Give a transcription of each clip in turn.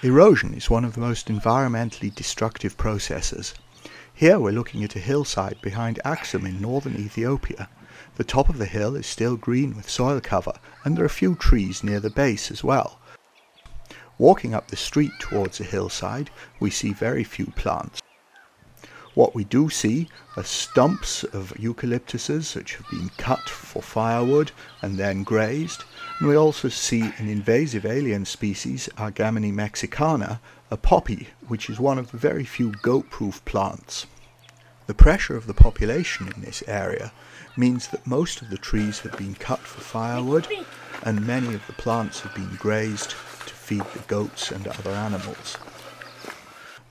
Erosion is one of the most environmentally destructive processes. Here we're looking at a hillside behind Axum in northern Ethiopia. The top of the hill is still green with soil cover and there are a few trees near the base as well. Walking up the street towards the hillside we see very few plants. What we do see are stumps of eucalyptuses which have been cut for firewood and then grazed and we also see an invasive alien species, Argemone mexicana, a poppy, which is one of the very few goat-proof plants. The pressure of the population in this area means that most of the trees have been cut for firewood and many of the plants have been grazed to feed the goats and other animals.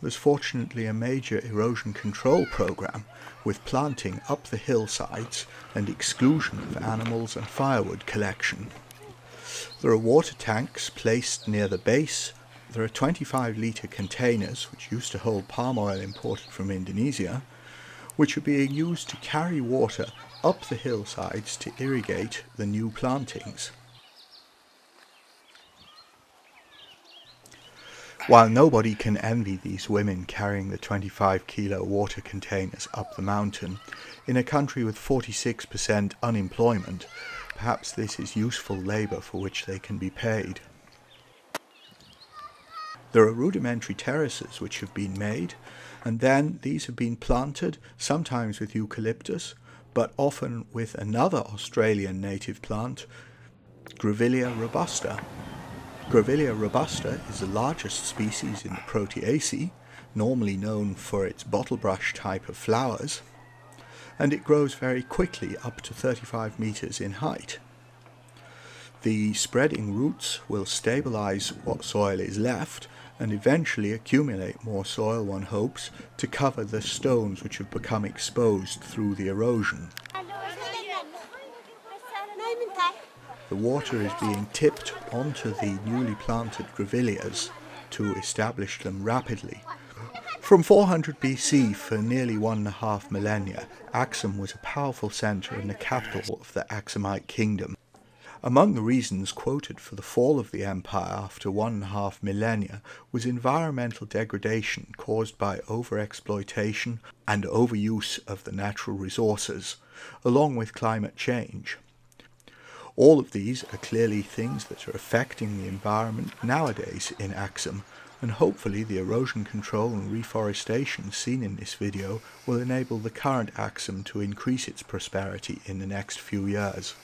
There's fortunately a major erosion control program with planting up the hillsides and exclusion of animals and firewood collection. There are water tanks placed near the base. There are 25 litre containers, which used to hold palm oil imported from Indonesia, which are being used to carry water up the hillsides to irrigate the new plantings. While nobody can envy these women carrying the 25 kilo water containers up the mountain, in a country with 46% unemployment, Perhaps this is useful labour for which they can be paid. There are rudimentary terraces which have been made, and then these have been planted, sometimes with eucalyptus, but often with another Australian native plant, Grevillea robusta. Grevillea robusta is the largest species in the Proteaceae, normally known for its bottlebrush type of flowers, and it grows very quickly up to 35 meters in height. The spreading roots will stabilize what soil is left and eventually accumulate more soil, one hopes, to cover the stones which have become exposed through the erosion. The water is being tipped onto the newly planted grevilleas to establish them rapidly. From 400 BC for nearly one and a half millennia, Axum was a powerful centre and the capital of the Axumite kingdom. Among the reasons quoted for the fall of the empire after one and a half millennia was environmental degradation caused by overexploitation and overuse of the natural resources, along with climate change. All of these are clearly things that are affecting the environment nowadays in Axum and hopefully the erosion control and reforestation seen in this video will enable the current Axum to increase its prosperity in the next few years.